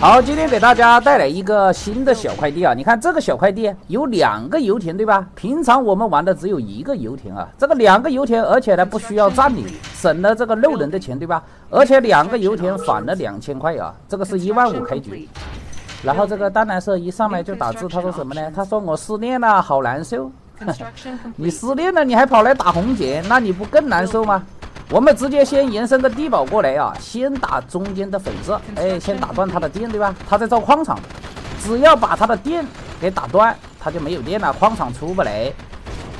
好，今天给大家带来一个新的小快递啊！你看这个小快递有两个油田，对吧？平常我们玩的只有一个油田啊，这个两个油田，而且呢不需要占领，省了这个漏人的钱，对吧？而且两个油田返了两千块啊，这个是一万五开局。然后这个淡蓝色一上来就打字，他说什么呢？他说我失恋了，好难受。你失恋了，你还跑来打红姐，那你不更难受吗？我们直接先延伸个地堡过来啊，先打中间的粉色，哎，先打断他的电，对吧？他在造矿场，只要把他的电给打断，他就没有电了，矿场出不来。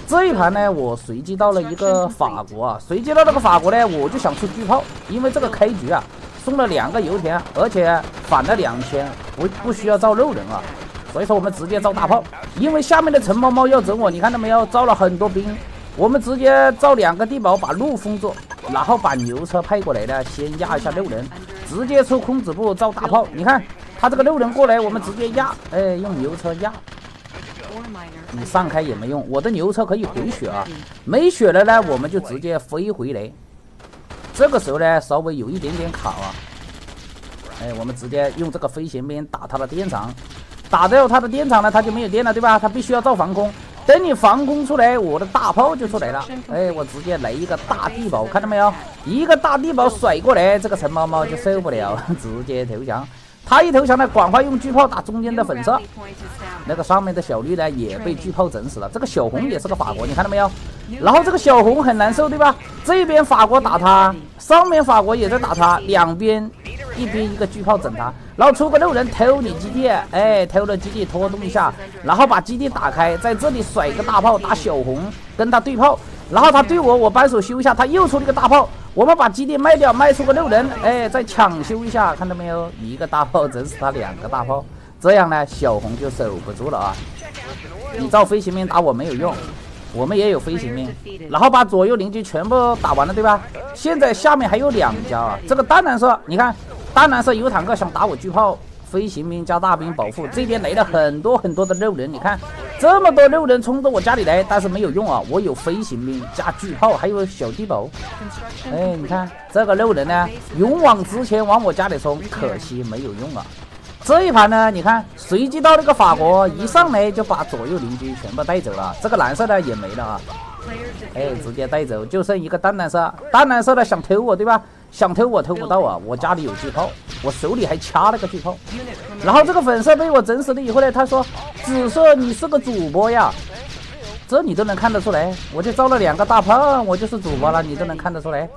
这一盘呢，我随机到了一个法国啊，随机到这个法国呢，我就想出巨炮，因为这个开局啊，送了两个油田，而且反了两千，不不需要造肉人啊，所以说我们直接造大炮，因为下面的陈猫猫要整我，你看到没有？造了很多兵，我们直接造两个地堡把路封住。然后把牛车派过来呢，先压一下六人，直接出空子部造大炮。你看他这个六人过来，我们直接压，哎，用牛车压。你上开也没用，我的牛车可以回血啊，没血了呢，我们就直接飞回来。这个时候呢，稍微有一点点卡啊。哎，我们直接用这个飞行兵打他的电厂，打掉他的电厂呢，他就没有电了，对吧？他必须要造防空。等你防空出来，我的大炮就出来了。哎，我直接来一个大地堡，看到没有？一个大地堡甩过来，这个陈猫猫就受不了，直接投降。他一投降呢，赶快用巨炮打中间的粉色。那个上面的小绿呢，也被巨炮整死了。这个小红也是个法国，你看到没有？然后这个小红很难受，对吧？这边法国打他，上面法国也在打他，两边。一边一个巨炮整他，然后出个六人偷你基地，哎，偷了基地拖动一下，然后把基地打开，在这里甩个大炮打小红，跟他对炮，然后他对我，我扳手修一下，他又出了个大炮，我们把基地卖掉，卖出个六人，哎，再抢修一下，看到没有？一个大炮整死他两个大炮，这样呢，小红就守不住了啊！你造飞行兵打我没有用，我们也有飞行兵，然后把左右邻居全部打完了，对吧？现在下面还有两家啊，这个当然是，你看。当然是有坦克想打我巨炮，飞行兵加大兵保护，这边来了很多很多的肉人，你看这么多肉人冲到我家里来，但是没有用啊，我有飞行兵加巨炮，还有小地堡。哎，你看这个肉人呢，勇往直前往我家里冲，可惜没有用啊。这一盘呢，你看随机到那个法国，一上来就把左右邻居全部带走了，这个蓝色的也没了啊。哎，直接带走，就剩一个淡蓝色，淡蓝色的想偷我，对吧？想偷我偷不到啊！我家里有巨炮，我手里还掐了个巨炮。然后这个粉色被我整死了以后呢，他说：“紫色，你是个主播呀？这你都能看得出来？我就造了两个大炮，我就是主播了，你都能看得出来？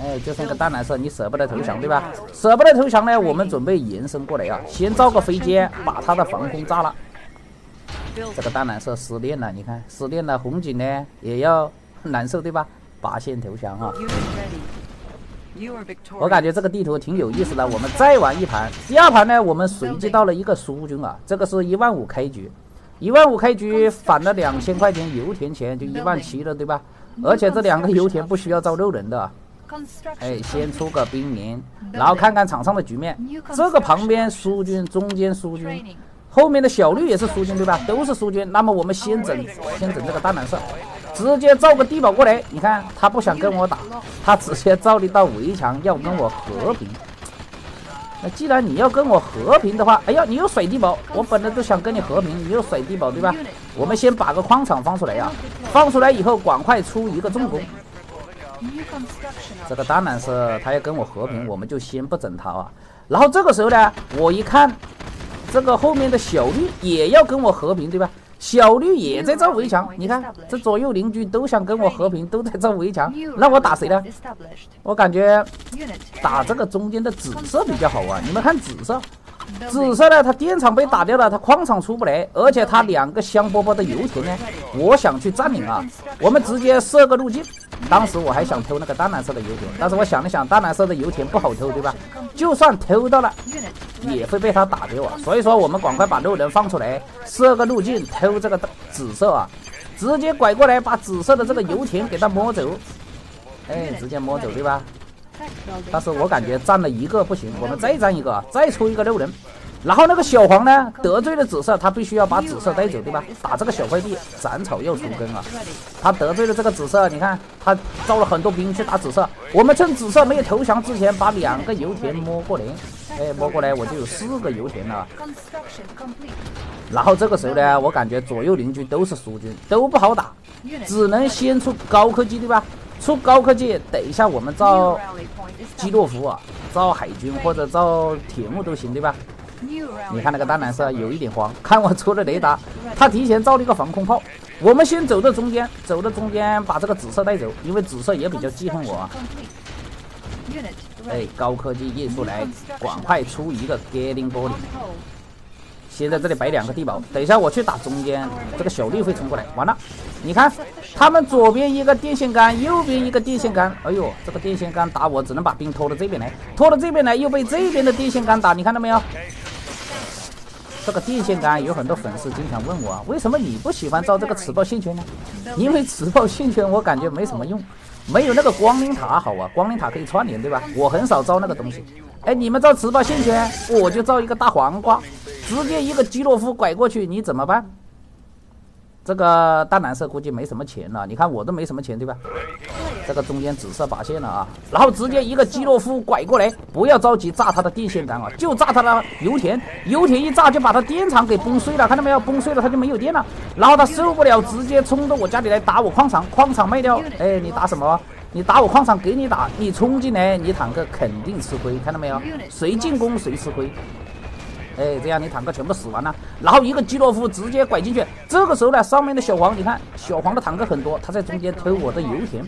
哎，就剩个淡蓝色，你舍不得投降对吧？舍不得投降呢，我们准备延伸过来啊，先造个飞机，把他的防空炸了。这个淡蓝色失恋了，你看失恋了，红警呢也要难受对吧？拔线投降啊！”我感觉这个地图挺有意思的，我们再玩一盘。第二盘呢，我们随机到了一个苏军啊，这个是一万五开局，一万五开局返了两千块钱油田钱，就一万七了，对吧？而且这两个油田不需要造肉人的。哎，先出个兵营，然后看看场上的局面。这个旁边苏军，中间苏军，后面的小绿也是苏军，对吧？都是苏军。那么我们先整，先整这个淡蓝色。直接造个地堡过来，你看他不想跟我打，他直接造了一道围墙要跟我和平。那既然你要跟我和平的话，哎呀，你又甩地堡，我本来都想跟你和平，你又甩地堡，对吧？我们先把个矿场放出来呀，放出来以后，赶快出一个重工。这个当然是他要跟我和平，我们就先不整他啊。然后这个时候呢，我一看，这个后面的小绿也要跟我和平，对吧？小绿也在造围墙，你看这左右邻居都想跟我和平，都在造围墙，那我打谁呢？我感觉打这个中间的紫色比较好玩。你们看紫色，紫色呢，它电厂被打掉了，它矿场出不来，而且它两个香饽饽的油田呢，我想去占领啊。我们直接设个路径。当时我还想偷那个淡蓝色的油田，但是我想了想，淡蓝色的油田不好偷，对吧？就算偷到了。也会被他打掉啊，所以说我们赶快把路人放出来，设个路径偷这个紫色啊，直接拐过来把紫色的这个油田给他摸走，哎，直接摸走对吧？但是我感觉占了一个不行，我们再占一个，再出一个六人，然后那个小黄呢，得罪了紫色，他必须要把紫色带走，对吧？打这个小快递，斩草要除根啊！他得罪了这个紫色，你看他招了很多兵去打紫色。我们趁紫色没有投降之前，把两个油田摸过来，哎，摸过来我就有四个油田了。然后这个时候呢，我感觉左右邻居都是苏军，都不好打，只能先出高科技，对吧？出高科技，等一下我们造基洛夫啊，造海军或者造铁木都行，对吧？你看那个淡蓝色有一点黄，看我出了雷达，他提前造了一个防空炮。我们先走到中间，走到中间把这个紫色带走，因为紫色也比较记恨我。啊。哎，高科技一出来，赶快出一个 getting 玻璃。先在这里摆两个地堡，等一下我去打中间，这个小绿会冲过来。完了，你看他们左边一个电线杆，右边一个电线杆。哎呦，这个电线杆打我，只能把兵拖到这边来，拖到这边来又被这边的电线杆打，你看到没有？这个电线杆有很多粉丝经常问我，为什么你不喜欢造这个磁暴线圈呢？因为磁暴线圈我感觉没什么用，没有那个光灵塔好啊，光灵塔可以串联，对吧？我很少造那个东西。哎，你们造磁暴线圈，我就造一个大黄瓜，直接一个基洛夫拐过去，你怎么办？这个淡蓝色估计没什么钱了，你看我都没什么钱，对吧？这个中间紫色拔线了啊，然后直接一个基洛夫拐过来，不要着急炸他的电线杆啊，就炸他的油田，油田一炸就把他电厂给崩碎了，看到没有？崩碎了他就没有电了，然后他受不了，直接冲到我家里来打我矿场，矿场卖掉，哎，你打什么？你打我矿场给你打，你冲进来，你坦克肯定吃亏，看到没有？谁进攻谁吃亏。哎，这样你坦克全部死完了，然后一个基洛夫直接拐进去。这个时候呢，上面的小黄，你看小黄的坦克很多，他在中间偷我的油田，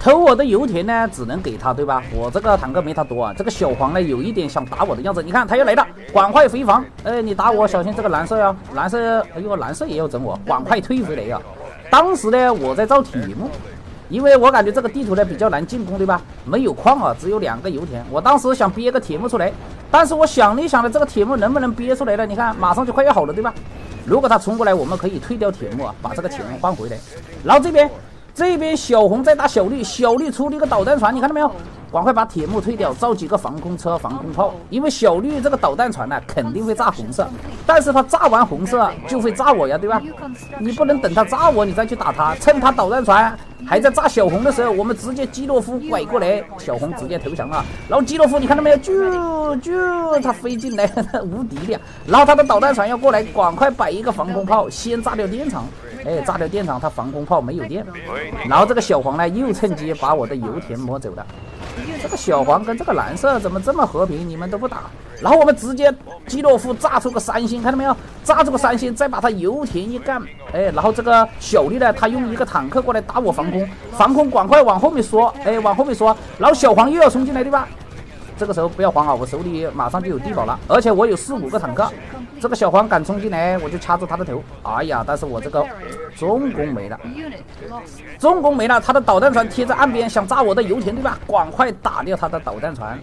偷我的油田呢，只能给他，对吧？我这个坦克没他多啊。这个小黄呢，有一点想打我的样子，你看他又来了，赶快回防。哎，你打我小心这个蓝色呀，蓝色，哎呦，蓝色也要整我，赶快退回来呀。当时呢，我在造铁木。因为我感觉这个地图呢比较难进攻，对吧？没有矿啊，只有两个油田。我当时想憋个铁木出来，但是我想了一想呢，这个铁木能不能憋出来呢？你看，马上就快要好了，对吧？如果他冲过来，我们可以退掉铁木啊，把这个铁木换回来。然后这边，这边小红在打小绿，小绿出了一个导弹船，你看到没有？赶快把铁木退掉，造几个防空车、防空炮，因为小绿这个导弹船呢肯定会炸红色，但是它炸完红色就会炸我呀，对吧？你不能等它炸我，你再去打它，趁它导弹船还在炸小红的时候，我们直接基洛夫拐过来，小红直接投降了。然后基洛夫你看到没有？啾啾，他飞进来无敌的，然后他的导弹船要过来，赶快摆一个防空炮，先炸掉电厂。哎，炸掉电厂，他防空炮没有电。然后这个小黄呢又趁机把我的油田摸走了。这个小黄跟这个蓝色怎么这么和平？你们都不打，然后我们直接基洛夫炸出个三星，看到没有？炸出个三星，再把他油田一干，哎，然后这个小丽呢，他用一个坦克过来打我防空，防空赶快往后面缩，哎，往后面缩，然后小黄又要冲进来，对吧？这个时候不要慌啊，我手里马上就有地堡了，而且我有四五个坦克。这个小黄敢冲进来，我就掐住他的头。哎呀，但是我这个重攻没了，重攻没了，他的导弹船贴在岸边，想炸我的油田，对吧？赶快打掉他的导弹船。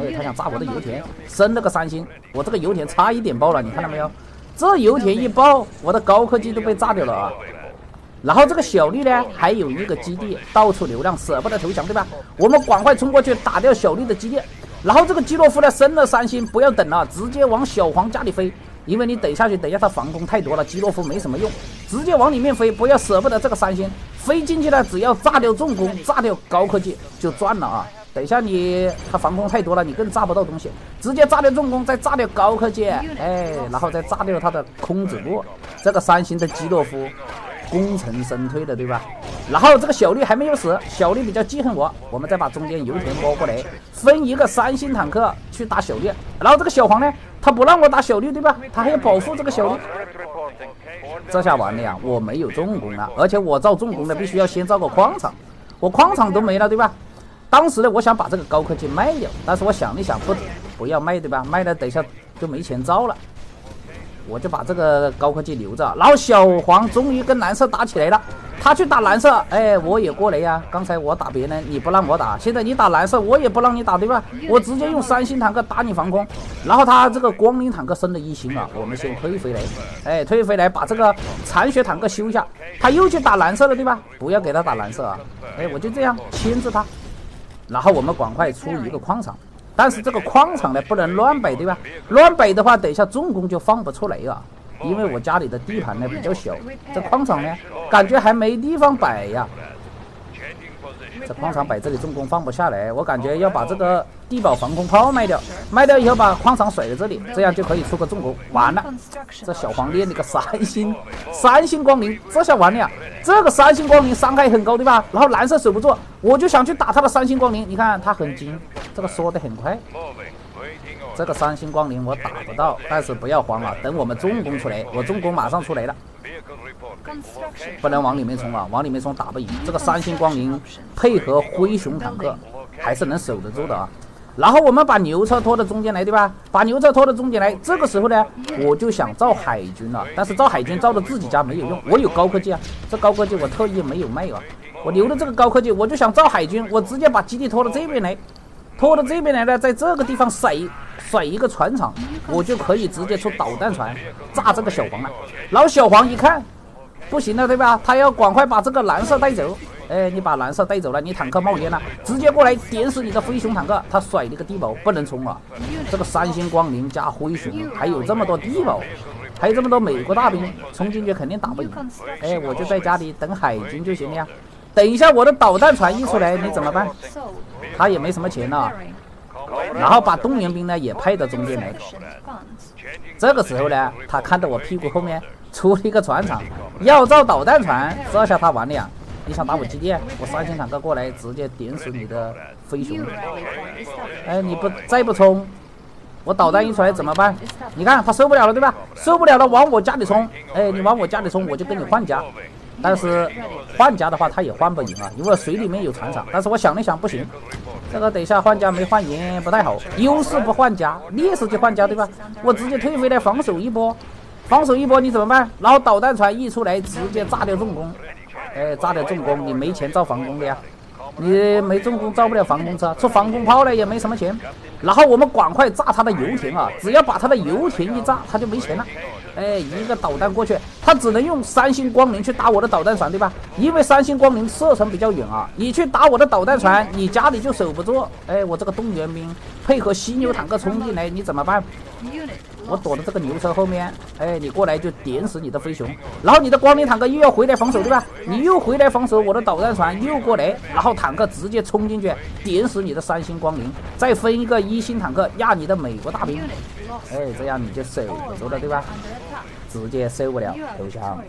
哎，他想炸我的油田，升了个三星，我这个油田差一点爆了，你看到没有？这油田一爆，我的高科技都被炸掉了啊！然后这个小绿呢，还有一个基地，到处流浪，舍不得投降，对吧？我们赶快冲过去打掉小绿的基地。然后这个基洛夫呢升了三星，不要等了，直接往小黄家里飞，因为你等下去，等下他防空太多了，基洛夫没什么用，直接往里面飞，不要舍不得这个三星，飞进去呢，只要炸掉重工，炸掉高科技就赚了啊！等一下你他防空太多了，你更炸不到东西，直接炸掉重工，再炸掉高科技，哎，然后再炸掉他的空子部，这个三星的基洛夫。功成身退了，对吧？然后这个小绿还没有死，小绿比较记恨我，我们再把中间油田摸过来，分一个三星坦克去打小绿。然后这个小黄呢，他不让我打小绿，对吧？他还要保护这个小绿。这下完了呀，我没有重工了，而且我造重工的必须要先造个矿场，我矿场都没了，对吧？当时呢，我想把这个高科技卖掉，但是我想了想，不，不要卖，对吧？卖了等一下就没钱造了。我就把这个高科技留着，然后小黄终于跟蓝色打起来了，他去打蓝色，哎，我也过来呀。刚才我打别人，你不让我打，现在你打蓝色，我也不让你打，对吧？我直接用三星坦克打你防空，然后他这个光灵坦克升了一星了，我们先退回来，哎，退回来把这个残血坦克修一下，他又去打蓝色了，对吧？不要给他打蓝色啊，哎，我就这样牵制他，然后我们赶快出一个矿场。但是这个矿场呢不能乱摆，对吧？乱摆的话，等一下重工就放不出来啊。因为我家里的地盘呢比较小，这矿场呢感觉还没地方摆呀。这矿场摆这里重工放不下来，我感觉要把这个地堡防空炮卖掉，卖掉以后把矿场甩在这里，这样就可以出个重工。完了，这小黄练了个三星，三星光灵，这下完了呀。这个三星光灵伤害很高，对吧？然后蓝色守不住，我就想去打他的三星光灵。你看他很精，这个缩的很快。这个三星光灵我打不到，但是不要慌啊，等我们重工出来，我重工马上出来了。不能往里面冲啊！往里面冲打不赢。这个三星光灵配合灰熊坦克还是能守得住的啊。然后我们把牛车拖到中间来，对吧？把牛车拖到中间来。这个时候呢，我就想造海军了。但是造海军造到自己家没有用，我有高科技啊。这高科技我特意没有卖啊。我留的这个高科技，我就想造海军，我直接把基地拖到这边来，拖到这边来呢，在这个地方甩甩一个船厂，我就可以直接出导弹船炸这个小黄了。然后小黄一看。不行了，对吧？他要赶快把这个蓝色带走。哎，你把蓝色带走了，你坦克冒烟了，直接过来点死你的飞熊坦克。他甩了个地堡，不能冲啊！这个三星光灵加灰熊，还有这么多地堡，还有这么多美国大兵，冲进去肯定打不赢。哎，我就在家里等海军就行了呀。等一下我的导弹船一出来，你怎么办？他也没什么钱了。然后把动员兵呢也派到中间来。这个时候呢，他看到我屁股后面出了一个船厂，要造导弹船，这下他完了。你想打我基地？我三星坦克过来直接点死你的飞熊。哎，你不再不冲，我导弹一出来怎么办？你看他受不了了，对吧？受不了了，往我家里冲。哎，你往我家里冲，我就跟你换家。但是换家的话，他也换不赢啊，因为水里面有船厂。但是我想了想，不行。这个等一下换家没换赢不太好，优势不换家，劣势就换家，对吧？我直接退回来防守一波，防守一波你怎么办？然后导弹船一出来，直接炸掉重工，哎，炸掉重工，你没钱造防空的呀，你没重工造不了防空车，出防空炮呢也没什么钱。然后我们赶快炸他的油田啊，只要把他的油田一炸，他就没钱了。哎，一个导弹过去，他只能用三星光灵去打我的导弹船，对吧？因为三星光灵射程比较远啊，你去打我的导弹船，你家里就守不住。哎，我这个动员兵配合犀牛坦克冲进来，你怎么办？我躲在这个牛车后面，哎，你过来就点死你的飞熊，然后你的光明坦克又要回来防守，对吧？你又回来防守，我的导弹船又过来，然后坦克直接冲进去点死你的三星光明，再分一个一星坦克压你的美国大兵，哎，这样你就守不住了，对吧？直接受不了投降。